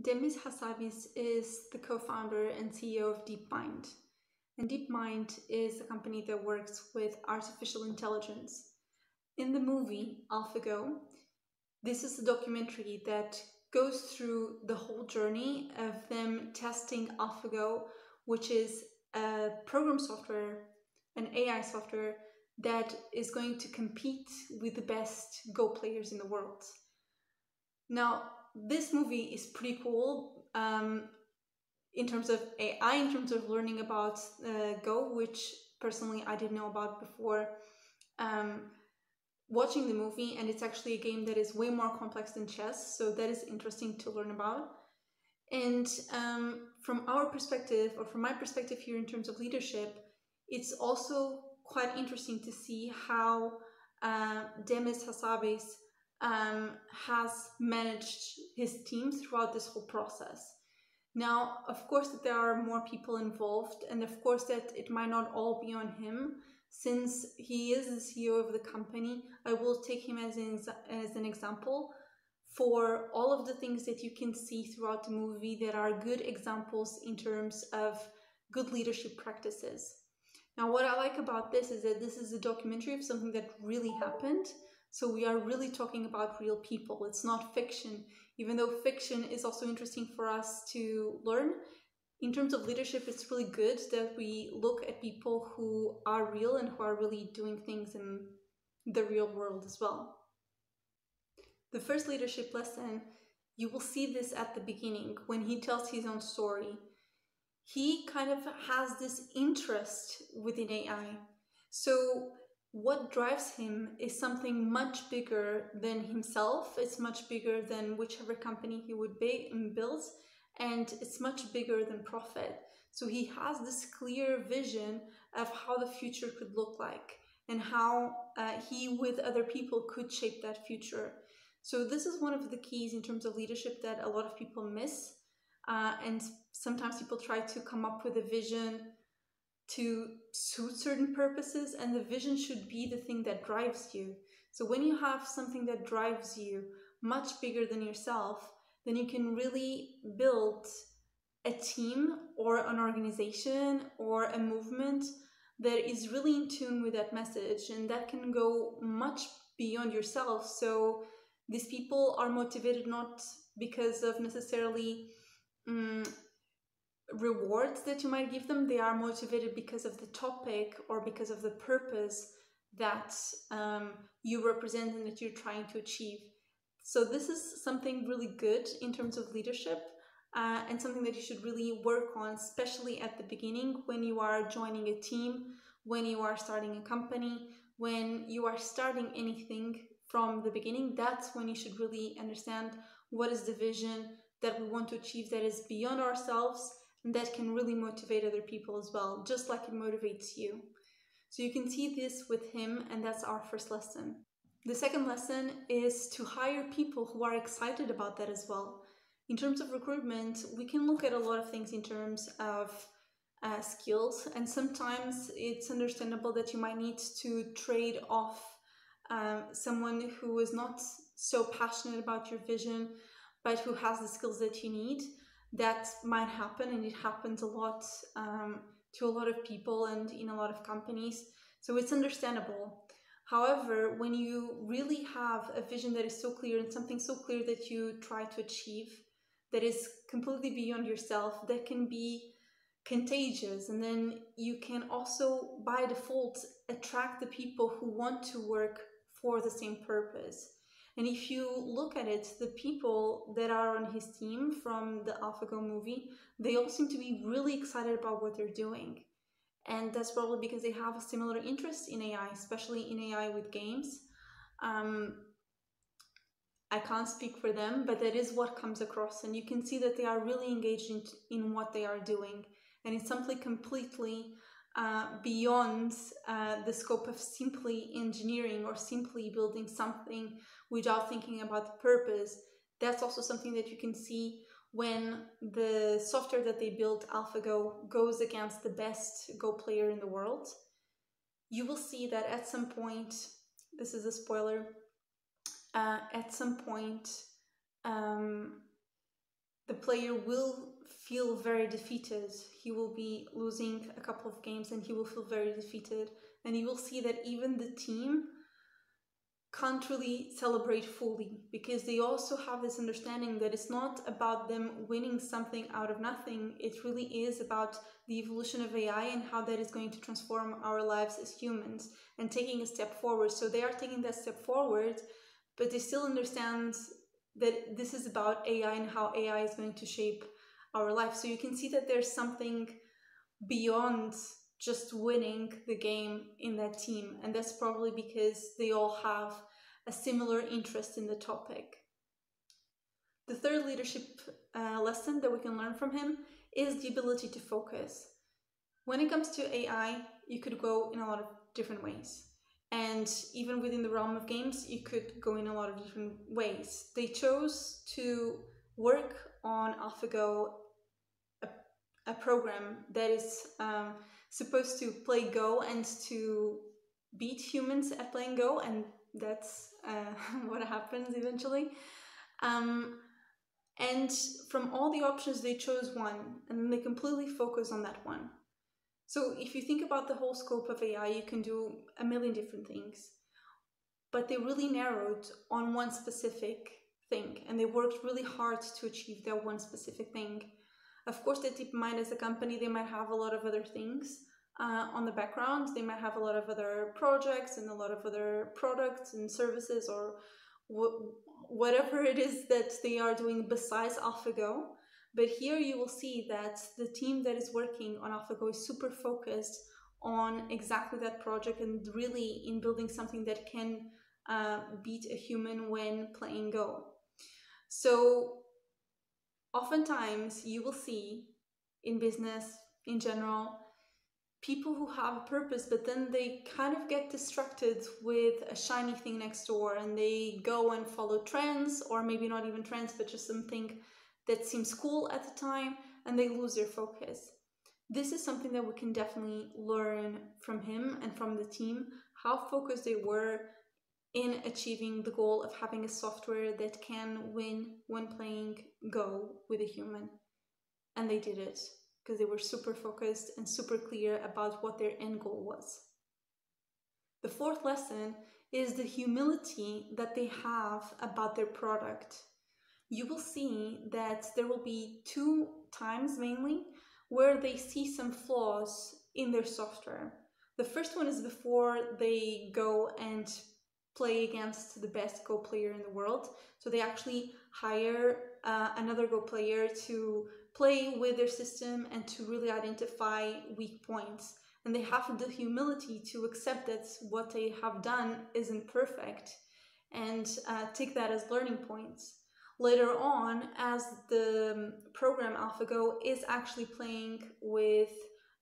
Demis Hassabis is the co-founder and CEO of DeepMind. And DeepMind is a company that works with artificial intelligence. In the movie AlphaGo, this is a documentary that goes through the whole journey of them testing AlphaGo, which is a program software, an AI software that is going to compete with the best Go players in the world. Now, this movie is pretty cool um, in terms of AI, in terms of learning about uh, Go, which personally I didn't know about before um, watching the movie. And it's actually a game that is way more complex than chess, so that is interesting to learn about. And um, from our perspective, or from my perspective here in terms of leadership, it's also quite interesting to see how uh, Demis Hassabis um, has managed his team throughout this whole process. Now, of course, that there are more people involved, and of course, that it might not all be on him. Since he is the CEO of the company, I will take him as an, as an example for all of the things that you can see throughout the movie that are good examples in terms of good leadership practices. Now, what I like about this is that this is a documentary of something that really happened. So we are really talking about real people. It's not fiction, even though fiction is also interesting for us to learn. In terms of leadership, it's really good that we look at people who are real and who are really doing things in the real world as well. The first leadership lesson, you will see this at the beginning when he tells his own story he kind of has this interest within AI. So what drives him is something much bigger than himself. It's much bigger than whichever company he would be, um, build, and it's much bigger than profit. So he has this clear vision of how the future could look like and how uh, he, with other people, could shape that future. So this is one of the keys in terms of leadership that a lot of people miss uh, and sometimes people try to come up with a vision to suit certain purposes, and the vision should be the thing that drives you. So when you have something that drives you much bigger than yourself, then you can really build a team or an organization or a movement that is really in tune with that message and that can go much beyond yourself so these people are motivated not because of necessarily um, rewards that you might give them, they are motivated because of the topic or because of the purpose that um, you represent and that you're trying to achieve. So, this is something really good in terms of leadership uh, and something that you should really work on, especially at the beginning when you are joining a team, when you are starting a company, when you are starting anything from the beginning. That's when you should really understand what is the vision, that we want to achieve that is beyond ourselves that can really motivate other people as well, just like it motivates you. So you can see this with him, and that's our first lesson. The second lesson is to hire people who are excited about that as well. In terms of recruitment, we can look at a lot of things in terms of uh, skills, and sometimes it's understandable that you might need to trade off um, someone who is not so passionate about your vision but who has the skills that you need that might happen and it happens a lot um, to a lot of people and in a lot of companies. So it's understandable. However when you really have a vision that is so clear and something so clear that you try to achieve that is completely beyond yourself that can be contagious and then you can also by default attract the people who want to work for the same purpose and if you look at it, the people that are on his team from the AlphaGo movie, they all seem to be really excited about what they're doing. And that's probably because they have a similar interest in AI, especially in AI with games. Um, I can't speak for them, but that is what comes across. And you can see that they are really engaged in, in what they are doing. And it's something completely uh, beyond uh, the scope of simply engineering or simply building something without thinking about the purpose. That's also something that you can see when the software that they built, AlphaGo, goes against the best Go player in the world. You will see that at some point, this is a spoiler, uh, at some point, um, the player will feel very defeated. He will be losing a couple of games and he will feel very defeated. And you will see that even the team can't really celebrate fully because they also have this understanding that it's not about them winning something out of nothing. It really is about the evolution of AI and how that is going to transform our lives as humans and taking a step forward. So they are taking that step forward, but they still understand that this is about AI and how AI is going to shape our life. So you can see that there's something beyond just winning the game in that team. And that's probably because they all have a similar interest in the topic. The third leadership uh, lesson that we can learn from him is the ability to focus. When it comes to AI, you could go in a lot of different ways. And even within the realm of games, you could go in a lot of different ways. They chose to work on AlphaGo, a, a program that is um, supposed to play Go and to beat humans at playing Go, and that's uh, what happens eventually. Um, and from all the options, they chose one, and they completely focus on that one. So if you think about the whole scope of AI, you can do a million different things. But they really narrowed on one specific thing, and they worked really hard to achieve that one specific thing. Of course, that DeepMind as a company, they might have a lot of other things uh, on the background. They might have a lot of other projects and a lot of other products and services or wh- whatever it is that they are doing besides AlphaGo. But here you will see that the team that is working on AlphaGo is super focused on exactly that project and really in building something that can uh, beat a human when playing Go. So oftentimes you will see in business in general people who have a purpose but then they kind of get distracted with a shiny thing next door and they go and follow trends or maybe not even trends but just something that seems cool at the time and they lose their focus. This is something that we can definitely learn from him and from the team how focused they were in achieving the goal of having a software that can win when playing Go with a human. And they did it because they were super focused and super clear about what their end goal was. The fourth lesson is the humility that they have about their product. You will see that there will be two times mainly where they see some flaws in their software. The first one is before they go and play against the best Go player in the world. So they actually hire uh, another Go player to play with their system and to really identify weak points. And they have the humility to accept that what they have done isn't perfect and uh, take that as learning points. Later on, as the um, program AlphaGo is actually playing with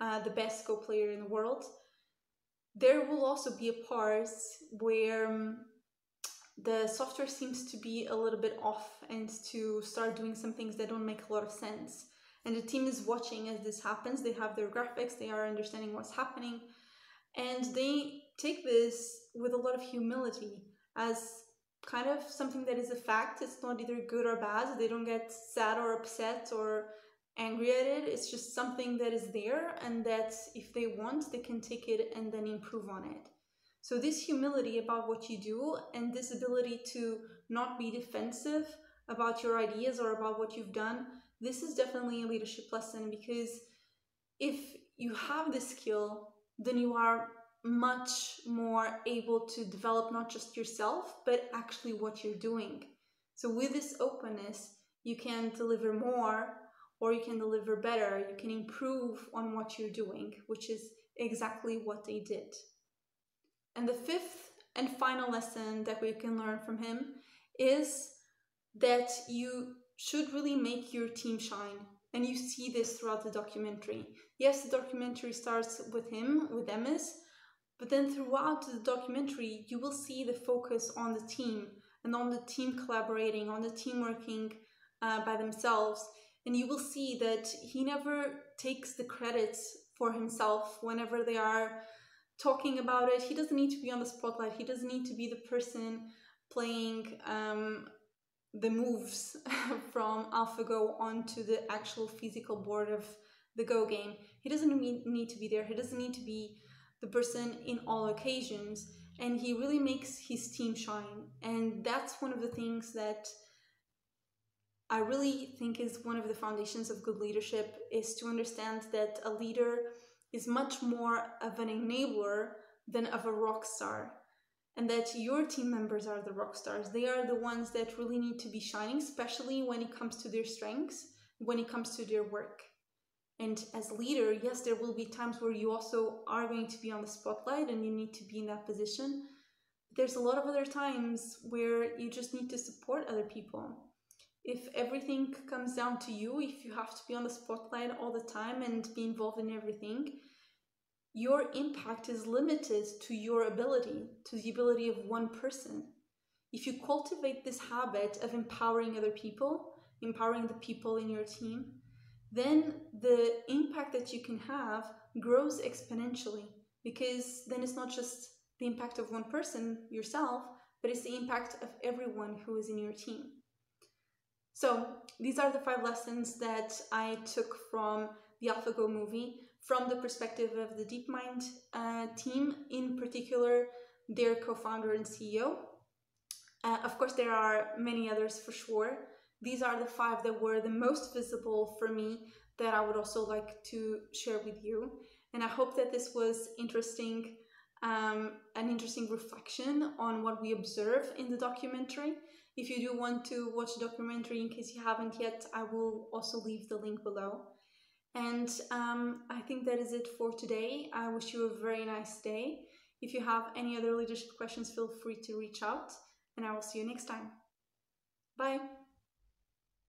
uh, the best Go player in the world, there will also be a part where um, the software seems to be a little bit off and to start doing some things that don't make a lot of sense. And the team is watching as this happens. They have their graphics, they are understanding what's happening, and they take this with a lot of humility as kind of something that is a fact. It's not either good or bad. They don't get sad or upset or angry at it. It's just something that is there, and that if they want, they can take it and then improve on it. So, this humility about what you do and this ability to not be defensive about your ideas or about what you've done, this is definitely a leadership lesson because if you have this skill, then you are much more able to develop not just yourself, but actually what you're doing. So, with this openness, you can deliver more or you can deliver better, you can improve on what you're doing, which is exactly what they did. And the fifth and final lesson that we can learn from him is that you should really make your team shine. And you see this throughout the documentary. Yes, the documentary starts with him, with Demis, but then throughout the documentary, you will see the focus on the team and on the team collaborating, on the team working uh, by themselves and you will see that he never takes the credits for himself whenever they are talking about it. He doesn't need to be on the spotlight. He doesn't need to be the person playing um, the moves from AlphaGo onto the actual physical board of the Go game. He doesn't need to be there. He doesn't need to be the person in all occasions. And he really makes his team shine. And that's one of the things that I really think is one of the foundations of good leadership is to understand that a leader is much more of an enabler than of a rock star and that your team members are the rock stars. They are the ones that really need to be shining, especially when it comes to their strengths, when it comes to their work. And as leader, yes, there will be times where you also are going to be on the spotlight and you need to be in that position. There's a lot of other times where you just need to support other people. If everything comes down to you, if you have to be on the spotlight all the time and be involved in everything, your impact is limited to your ability, to the ability of one person. If you cultivate this habit of empowering other people, empowering the people in your team, then the impact that you can have grows exponentially because then it's not just the impact of one person, yourself, but it's the impact of everyone who is in your team. So, these are the five lessons that I took from the AlphaGo movie from the perspective of the DeepMind uh, team, in particular, their co founder and CEO. Uh, of course, there are many others for sure. These are the five that were the most visible for me that I would also like to share with you. And I hope that this was interesting, um, an interesting reflection on what we observe in the documentary. If you do want to watch the documentary, in case you haven't yet, I will also leave the link below. And um, I think that is it for today. I wish you a very nice day. If you have any other leadership questions, feel free to reach out, and I will see you next time. Bye.